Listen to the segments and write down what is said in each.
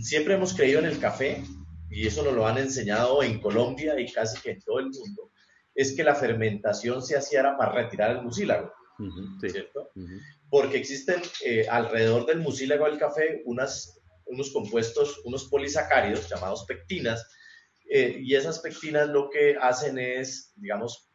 siempre hemos creído en el café, y eso nos lo han enseñado en Colombia y casi que en todo el mundo, es que la fermentación se hacía para retirar el mucílago, ¿cierto? Porque existen eh, alrededor del mucílago del café unas, unos compuestos, unos polisacáridos llamados pectinas, eh, y esas pectinas lo que hacen es, digamos,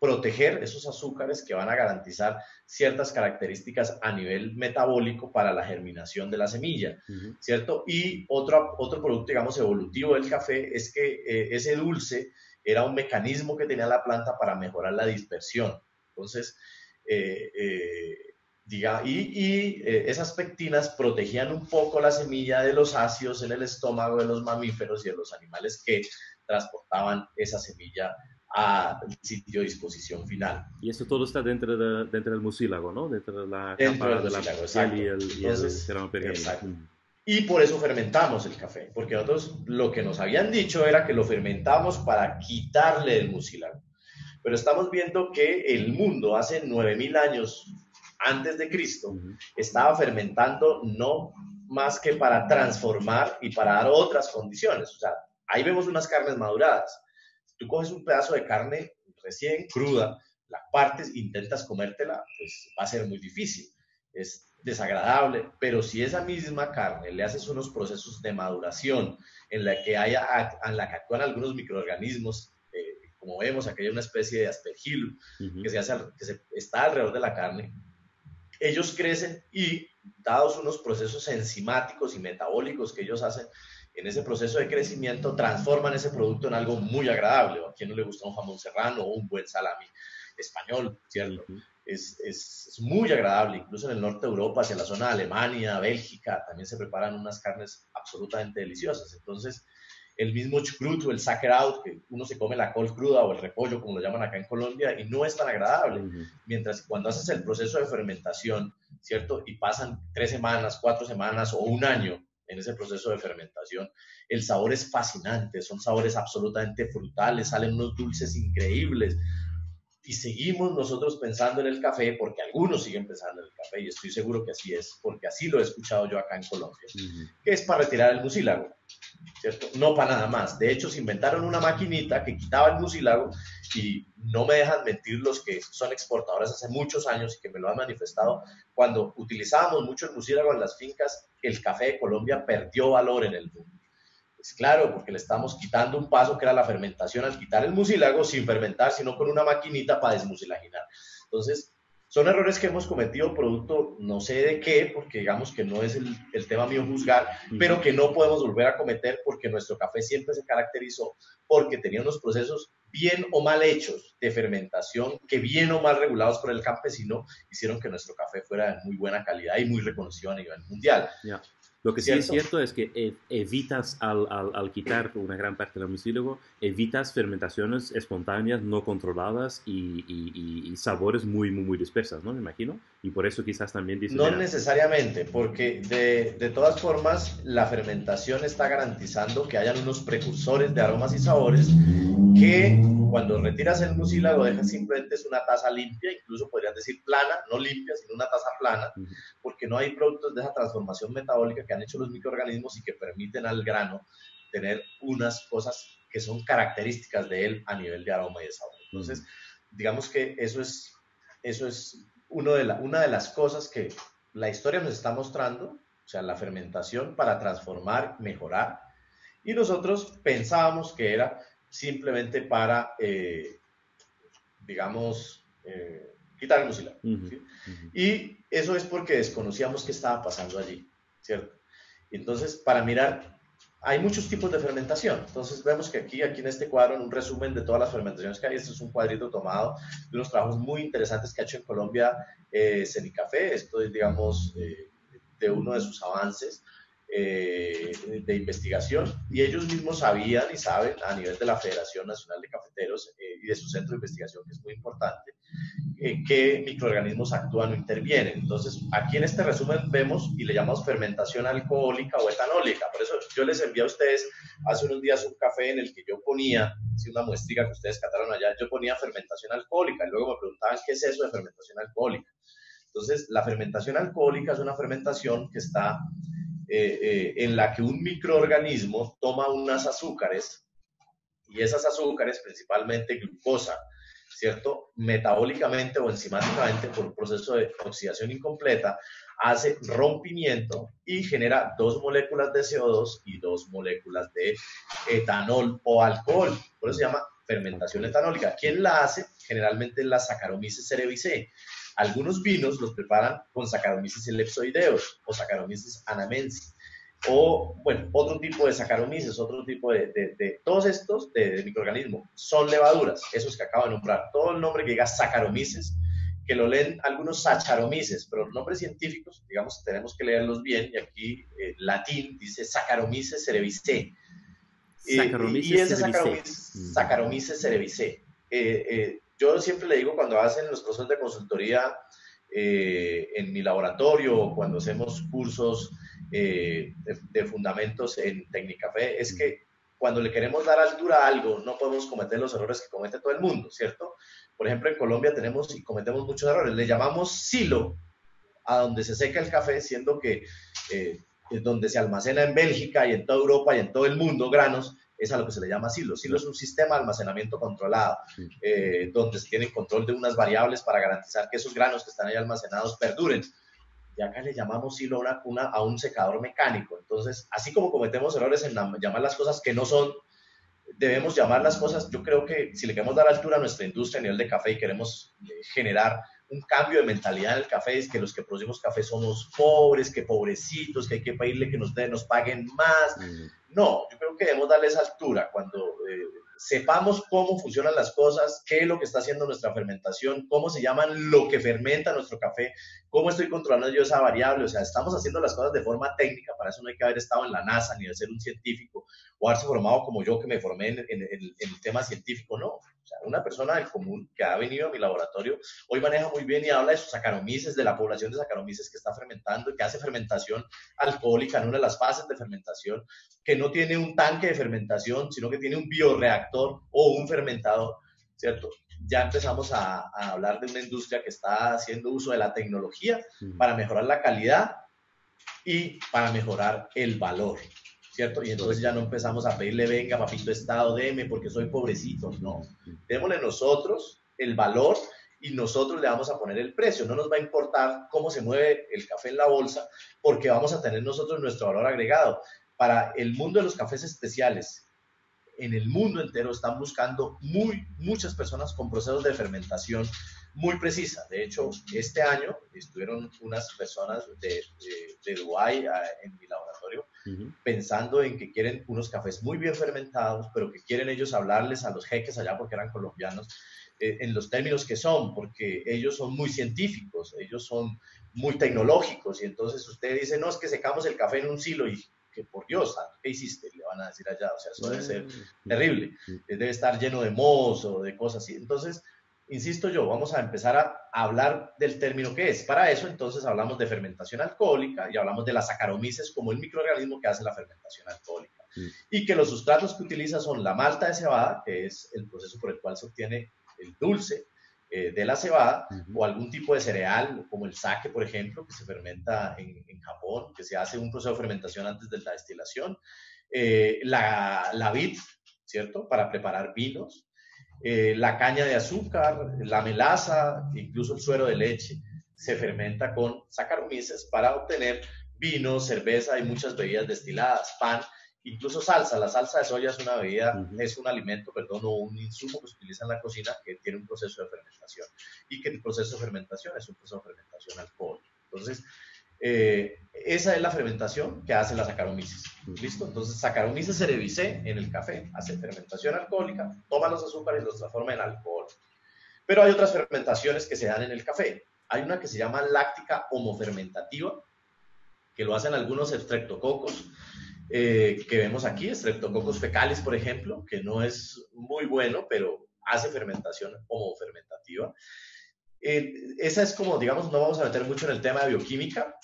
proteger esos azúcares que van a garantizar ciertas características a nivel metabólico para la germinación de la semilla, ¿cierto? Y otro, otro producto, digamos, evolutivo del café es que eh, ese dulce era un mecanismo que tenía la planta para mejorar la dispersión. Entonces, eh, eh, diga, y, esas pectinas protegían un poco la semilla de los ácidos en el estómago de los mamíferos y de los animales que transportaban esa semilla al sitio de disposición final. Y eso todo está dentro, de, dentro del mucílago, ¿no? Dentro de la capa de la piel y el, y el Y por eso fermentamos el café, porque nosotros lo que nos habían dicho era que lo fermentamos para quitarle el mucílago. Pero estamos viendo que el mundo hace 9000 años antes de Cristo estaba fermentando no más que para transformar y para dar otras condiciones. O sea, ahí vemos unas carnes maduradas tú coges un pedazo de carne recién cruda, la partes, intentas comértela, pues va a ser muy difícil, es desagradable, pero si esa misma carne le haces unos procesos de maduración en la que haya, en la que actúan algunos microorganismos, eh, como vemos, aquí hay una especie de aspergillus que, se hace, que se, está alrededor de la carne, ellos crecen y dados unos procesos enzimáticos y metabólicos que ellos hacen, en ese proceso de crecimiento transforman ese producto en algo muy agradable. ¿A quién no le gusta un jamón serrano o un buen salami español, cierto? es, es, muy agradable, incluso en el norte de Europa, hacia la zona de Alemania, Bélgica, también se preparan unas carnes absolutamente deliciosas. Entonces, el mismo chucrut o el out, que uno se come la col cruda o el repollo, como lo llaman acá en Colombia, y no es tan agradable. Mientras que cuando haces el proceso de fermentación, ¿cierto? Y pasan tres semanas, cuatro semanas o un año en ese proceso de fermentación. El sabor es fascinante, son sabores absolutamente frutales, salen unos dulces increíbles. Y seguimos nosotros pensando en el café, porque algunos siguen pensando en el café, y estoy seguro que así es, porque así lo he escuchado yo acá en Colombia, que es para retirar el mucílago, ¿cierto? No para nada más. De hecho, se inventaron una maquinita que quitaba el mucílago y no me dejan mentir los que son exportadores hace muchos años y que me lo han manifestado, cuando utilizábamos mucho el mucílago en las fincas, el café de Colombia perdió valor en el mundo. Es claro, porque le estamos quitando un paso que era la fermentación al quitar el mucílago sin fermentar, sino con una maquinita para desmucilaginar. Entonces, son errores que hemos cometido producto no sé de qué, porque digamos que no es el, el tema mío juzgar, pero que no podemos volver a cometer porque nuestro café siempre se caracterizó porque tenía unos procesos bien o mal hechos de fermentación que bien o mal regulados por el campesino hicieron que nuestro café fuera de muy buena calidad y muy reconocido a nivel mundial. Lo que sí es cierto es que e, evitas, al, al, quitar una gran parte del mucílago, evitas fermentaciones espontáneas no controladas y, y, sabores muy, muy, muy dispersas, ¿no? Me imagino. Y por eso quizás también. No necesariamente, porque de, de, todas formas la fermentación está garantizando que hayan unos precursores de aromas y sabores que cuando retiras el mucílago dejas simplemente es una taza limpia, incluso podrías decir plana, no limpia, sino una taza plana, porque no hay productos de esa transformación metabólica que han hecho los microorganismos y que permiten al grano tener unas cosas que son características de él a nivel de aroma y de sabor. Entonces, digamos que eso es, eso es uno de la, una de las cosas que la historia nos está mostrando, o sea, la fermentación para transformar, mejorar. Y nosotros pensábamos que era simplemente para, eh, digamos, eh, quitar el mucílago. Y eso es porque desconocíamos qué estaba pasando allí, ¿cierto? Entonces, para mirar, hay muchos tipos de fermentación. Entonces, vemos que aquí, aquí en este cuadro, en un resumen de todas las fermentaciones que hay, este es un cuadrito tomado de unos trabajos muy interesantes que ha hecho en Colombia eh, Cenicafé. Esto es, digamos, eh, de uno de sus avances. Eh, de investigación y ellos mismos sabían y saben a nivel de la Federación Nacional de Cafeteros eh, y de su centro de investigación, que es muy importante, eh, qué microorganismos actúan o intervienen. Entonces, aquí en este resumen vemos y le llamamos fermentación alcohólica o etanólica. Por eso yo les envié a ustedes hace unos días un café en el que yo ponía, si una muestriga que ustedes cataron allá, yo ponía fermentación alcohólica y luego me preguntaban qué es eso de fermentación alcohólica. Entonces, la fermentación alcohólica es una fermentación que está en la que un microorganismo toma unas azúcares y esas azúcares, principalmente glucosa, ¿cierto? Metabólicamente o enzimáticamente por un proceso de oxidación incompleta, hace rompimiento y genera dos moléculas de CO2 y dos moléculas de etanol o alcohol. Por eso se llama fermentación etanólica. ¿Quién la hace? Generalmente la Saccharomyces cerevisiae. Algunos vinos los preparan con Saccharomyces ellipsoideus o Saccharomyces anamensis o, bueno, otro tipo de saccharomyces, otro tipo de, de, todos estos de, microorganismos, son levaduras, esos que acabo de nombrar. Todo el nombre que diga saccharomyces, que lo leen algunos saccharomyces, pero los nombres científicos, digamos, tenemos que leerlos bien, y aquí eh, latín dice Saccharomyces cerevisiae. Saccharomyces y ese Saccharomyces, Saccharomyces cerevisiae. Eh, eh, yo siempre le digo cuando hacen los procesos de consultoría en mi laboratorio o cuando hacemos cursos eh, de, fundamentos en Tecnicafé es que cuando le queremos dar altura a algo, no podemos cometer los errores que comete todo el mundo, ¿cierto? Por ejemplo, en Colombia tenemos y cometemos muchos errores. Le llamamos silo a donde se seca el café, siendo que eh, donde se almacena en Bélgica y en toda Europa y en todo el mundo granos, es a lo que se le llama silo. Silo es un sistema de almacenamiento controlado, eh, donde se tiene control de unas variables para garantizar que esos granos que están ahí almacenados perduren y acá le llamamos hilo a, una, a un secador mecánico. Entonces, así como cometemos errores en llamar las cosas que no son, debemos llamar las cosas, yo creo que si le queremos dar altura a nuestra industria a nivel de café y queremos eh, generar un cambio de mentalidad en el café, es que los que producimos café somos pobres, que pobrecitos, que hay que pedirle que nos, den, nos paguen más. Mm. No, yo creo que debemos darles altura cuando eh, sepamos cómo funcionan las cosas, qué es lo que está haciendo nuestra fermentación, cómo se llaman lo que fermenta nuestro café, cómo estoy controlando yo esa variable. O sea, estamos haciendo las cosas de forma técnica, para eso no hay que haber estado en la NASA ni de ser un científico o haberse formado como yo que me formé en, el tema científico, no. Sea, una persona del común que ha venido a mi laboratorio hoy maneja muy bien y habla de sus saccharomyces, de la población de saccharomyces que está fermentando y que hace fermentación alcohólica en una de las fases de fermentación, que no tiene un tanque de fermentación, sino que tiene un bioreactor o un fermentador, ¿cierto? Ya empezamos a, a hablar de una industria que está haciendo uso de la tecnología para mejorar la calidad y para mejorar el valor. ¿Cierto? Y entonces ya no empezamos a pedirle, venga, papito Estado, deme, porque soy pobrecito. No, démosle nosotros el valor y nosotros le vamos a poner el precio. No nos va a importar cómo se mueve el café en la bolsa, porque vamos a tener nosotros nuestro valor agregado. Para el mundo de los cafés especiales, en el mundo entero están buscando muy, muchas personas con procesos de fermentación muy precisa. De hecho, este año estuvieron unas personas de, de, Dubái ah, en mi laboratorio pensando en que quieren unos cafés muy bien fermentados, pero que quieren ellos hablarles a los jeques allá porque eran colombianos eh, en los términos que son, porque ellos son muy científicos, ellos son muy tecnológicos y entonces usted dice, no, es que secamos el café en un silo y que por Dios, ¿qué hiciste? Le van a decir allá, o sea, eso debe ser terrible, debe estar lleno de mozos o de cosas así. Entonces, insisto yo, vamos a empezar a hablar del término que es. Para eso, entonces, hablamos de fermentación alcohólica y hablamos de las saccharomyces como el microorganismo que hace la fermentación alcohólica. Y que los sustratos que utiliza son la malta de cebada, que es el proceso por el cual se obtiene el dulce eh, de la cebada, o algún tipo de cereal, como el sake, por ejemplo, que se fermenta en, Japón, que se hace un proceso de fermentación antes de la destilación. Eh, la, la vid, ¿cierto? Para preparar vinos. Eh, la caña de azúcar, la melaza, incluso el suero de leche, se fermenta con saccharomyces para obtener vino, cerveza y muchas bebidas destiladas, pan, incluso salsa. La salsa de soya es una bebida, es un alimento, perdón, o un insumo que se utiliza en la cocina que tiene un proceso de fermentación y que el proceso de fermentación es un proceso de fermentación alcohólica. Entonces, eh, esa es la fermentación que hace la Saccharomyces. ¿Listo? Entonces, Saccharomyces cerevisiae en el café hace fermentación alcohólica, toma los azúcares y los transforma en alcohol. Pero hay otras fermentaciones que se dan en el café. Hay una que se llama láctica homofermentativa, que lo hacen algunos streptococos, eh, que vemos aquí, streptococos fecales, por ejemplo, que no es muy bueno, pero hace fermentación homofermentativa. Eh, esa es como, digamos, no vamos a meter mucho en el tema de bioquímica.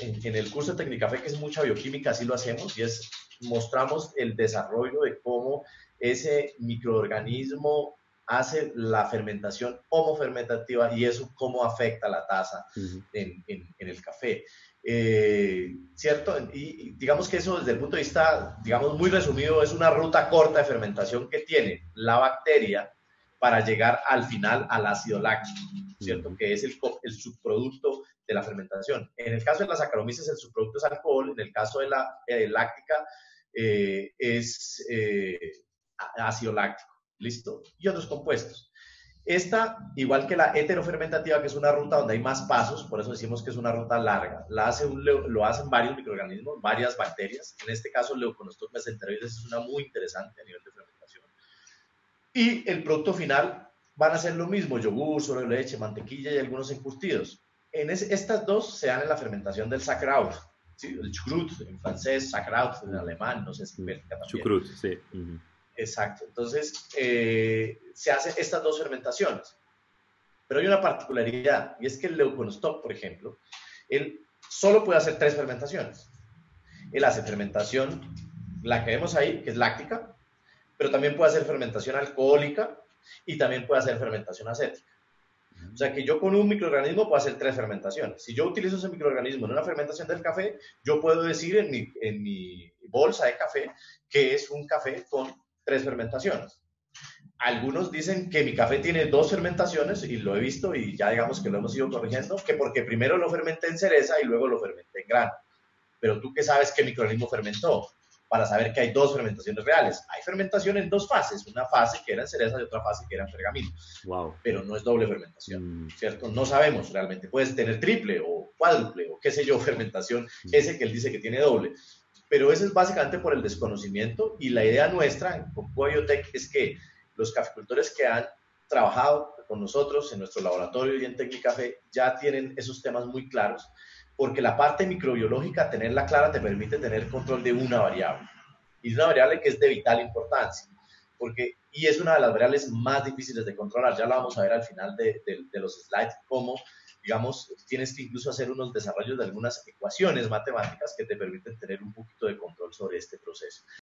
En, el curso de Tecnicafé, que es mucha bioquímica, así lo hacemos y es mostramos el desarrollo de cómo ese microorganismo hace la fermentación homofermentativa y eso cómo afecta la taza en, en, el café. Eh, ¿Cierto? Y, digamos que eso desde el punto de vista, digamos muy resumido, es una ruta corta de fermentación que tiene la bacteria para llegar al final al ácido láctico, ¿cierto? Que es el, el subproducto de la fermentación. En el caso de las Saccharomyces, el subproducto es alcohol, en el caso de la eh, láctica eh, es eh, ácido láctico, ¿listo? Y otros compuestos. Esta, igual que la heterofermentativa, que es una ruta donde hay más pasos, por eso decimos que es una ruta larga, la hace lo hacen varios microorganismos, varias bacterias. En este caso, Leuconostoc mesenteroides es una muy interesante a nivel de fermentación. Y el producto final van a ser lo mismo, yogur, sobre leche, mantequilla y algunos encurtidos en estas dos se dan en la fermentación del Sauerkraut, ¿sí? el chucrut en francés, Sauerkraut en alemán, no sé si Bélgica también. Chucrut, sí. Exacto. Entonces, eh, se hacen estas dos fermentaciones. Pero hay una particularidad, y es que el leuconostoc, por ejemplo, él solo puede hacer tres fermentaciones. Él hace fermentación, la que vemos ahí, que es láctica, pero también puede hacer fermentación alcohólica y también puede hacer fermentación acética. O sea que yo con un microorganismo puedo hacer tres fermentaciones. Si yo utilizo ese microorganismo en una fermentación del café, yo puedo decir en mi, en mi bolsa de café que es un café con tres fermentaciones. Algunos dicen que mi café tiene dos fermentaciones y lo he visto y ya digamos que lo hemos ido corrigiendo, que porque primero lo fermenté en cereza y luego lo fermenté en grano. Pero tú qué sabes qué microorganismo fermentó para saber que hay dos fermentaciones reales. Hay fermentación en dos fases, una fase que era en cereza y otra fase que era en pergamino. Wow. Pero no es doble fermentación, mm. ¿cierto? No sabemos realmente. Puedes tener triple o cuádruple o qué sé yo, fermentación, mm. ese que él dice que tiene doble. Pero eso es básicamente por el desconocimiento y la idea nuestra en Biotech es que los caficultores que han trabajado con nosotros en nuestro laboratorio y en Tecnicafé ya tienen esos temas muy claros porque la parte microbiológica, tenerla clara, te permite tener control de una variable. Y una variable que es de vital importancia, porque, y es una de las variables más difíciles de controlar. Ya la vamos a ver al final de, de los slides, cómo, digamos, tienes que incluso hacer unos desarrollos de algunas ecuaciones matemáticas que te permiten tener un poquito de control sobre este proceso.